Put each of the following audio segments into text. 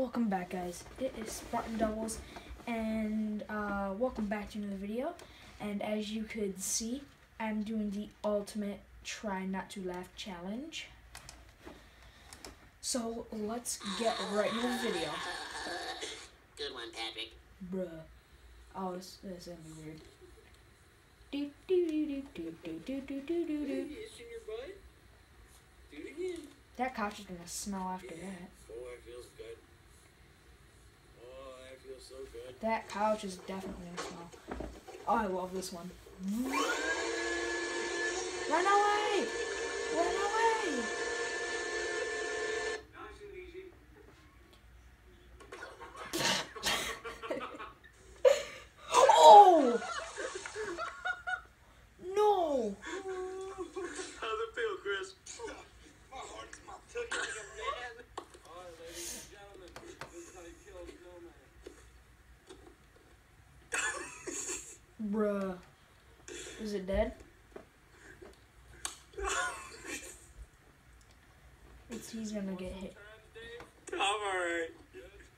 Welcome back guys, it is Spartan Doubles and uh, welcome back to another video. And as you could see I'm doing the ultimate try not to laugh challenge. So let's get right into the video. Good one, Patrick. bruh. Oh this, this is gonna be weird. Do do do do do do do do do do Itching your butt? Do it again. that couch is gonna smell after that Oh, that feels good. Oh, that couch is definitely gonna smell oh I love this one Run away! Run away! oh! No! How's it feel, Chris? My heart's tilting like a man. Alright, ladies and gentlemen, this is how you kill a snowman. Bruh. Is it dead? It's, he's gonna get hit. I'm alright.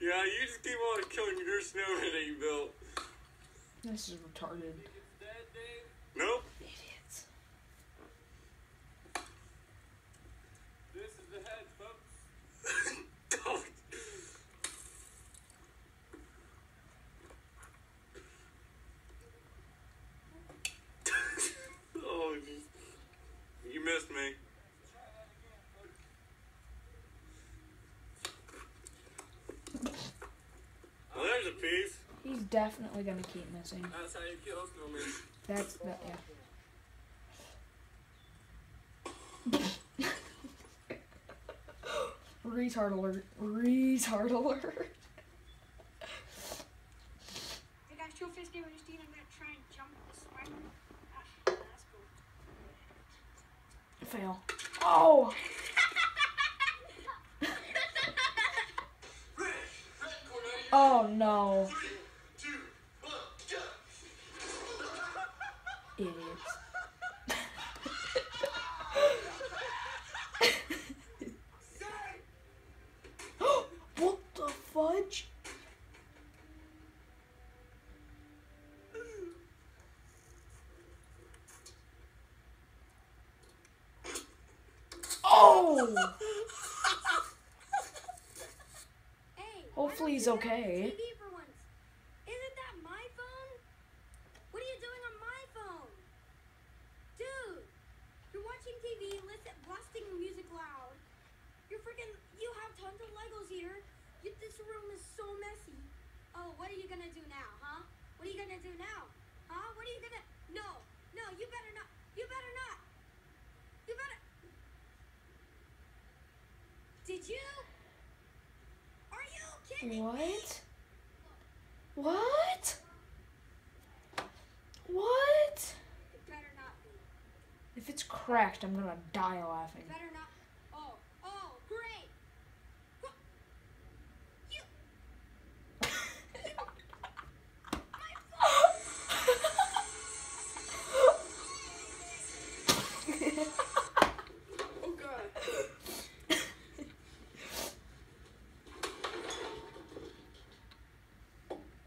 Yeah, you just keep on killing your snowman that you built. This is retarded. Nope. Idiots. This is the head, folks. Don't. oh, you- you missed me. Well, there's a piece. Definitely gonna keep missing. That's how you kill snowmen. That's that. Yeah. Retard alert. Retard alert. Hey guys, Joe Fisk Gamer Justine. I'm gonna try and jump this spider. Ah, that's cool. Fail. Oh! Oh no. Idiots. what the fudge? Oh! Hey. Hopefully he's why don't you okay. have TV for once? Isn't that my phone? What are you doing on my phone? Dude, you're watching TV, listen, blasting music loud. You're freaking, you have tons of Legos here. You, this room is so messy. Oh, what are you gonna do now, huh? What are you gonna do now? Huh? What are you gonna, no, no, you better not, you better not. You better. Did you? Are you kidding me? What? What? What? It better not be. If it's cracked, I'm gonna die laughing.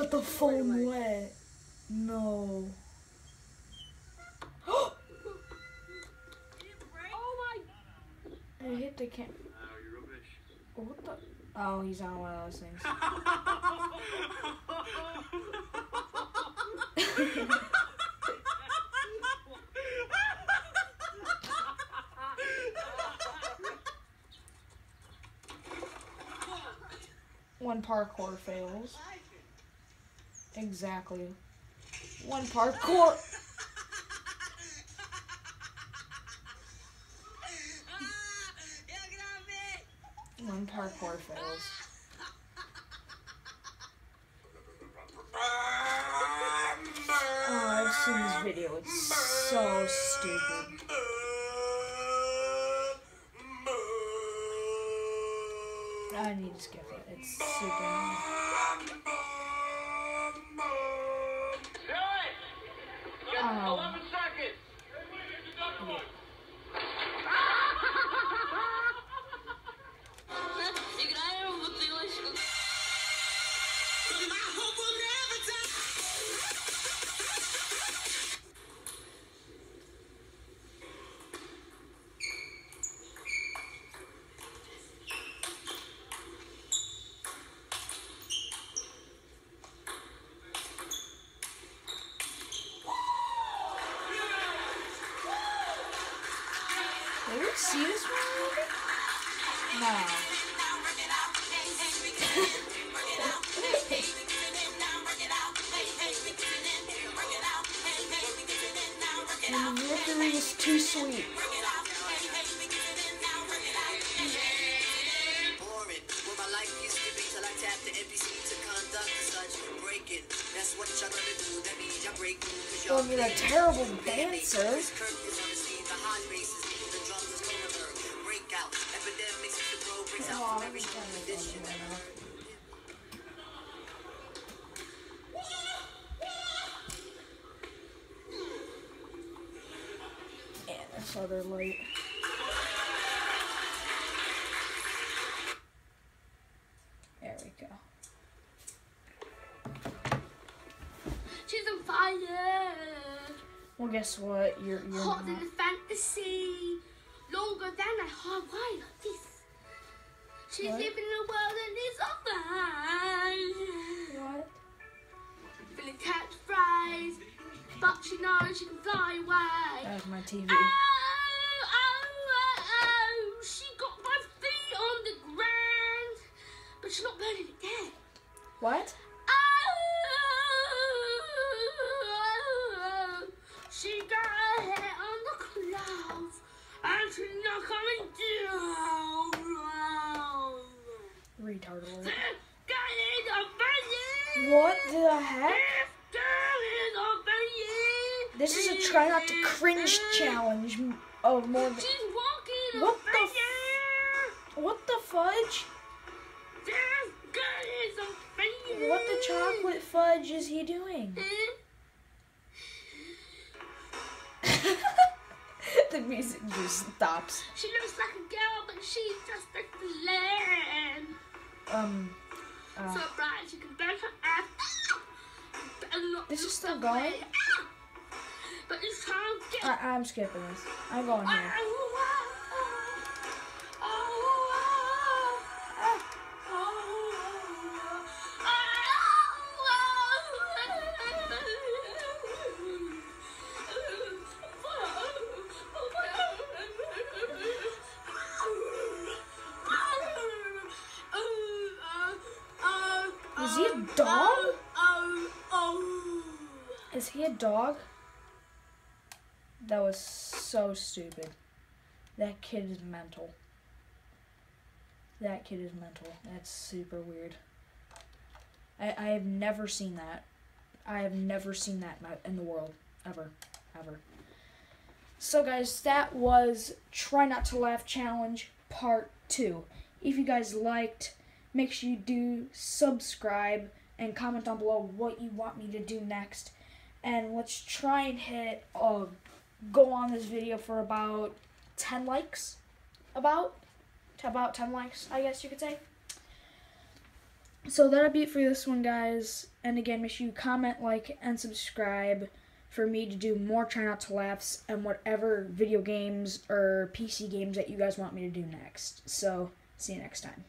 got the phone wet. No. Oh my. I hit the cam. Oh. What the? Oh, he's on one of those things. when parkour fails. Exactly. One parkour. One parkour fails. Oh, I've seen this video. It's so stupid. I need to skip it. It's super. Did we see this one already? No. and victory is too sweet. boring. What my life used to be till I tapped the NPC to The bro breaks out from every strong edition. And this other light. There we go. She's on fire. Well, guess what? You're you're Hot not. in the fantasy. Longer than a hot like this. She's What? living in a world and it's on fire. What? Feeling catch fries. But she knows she can fly away. That was my TV. Oh, oh, oh, oh. She got my feet on the ground. But she's not burning it down. What? Oh, she got her head on the clouds. And she's not coming down. Retard alert. Got it over you. What the heck? Got it over you. This is a try not to cringe challenge oh, of more than. She's walking What the f- What the fudge? There's got it over you. What the chocolate fudge is he doing? Eh? the music just stops. She looks like a girl, but she's just a glam. Um, uh, bright can burn her ass. And not This is still going? But it's time. I, I'm skipping this. I'm going here. Is he a dog? That was so stupid. That kid is mental. That kid is mental. That's super weird. I, I have never seen that. I have never seen that in the world. Ever. Ever. So, guys, that was Try Not to Laugh Challenge Part 2. If you guys liked, make sure you do subscribe and comment down below what you want me to do next. And let's try and hit, uh, go on this video for about 10 likes. About? About 10 likes, I guess you could say. So that'll be it for this one, guys. And again, make sure you comment, like, and subscribe for me to do more Try Not to Laughs and whatever video games or PC games that you guys want me to do next. So, see you next time.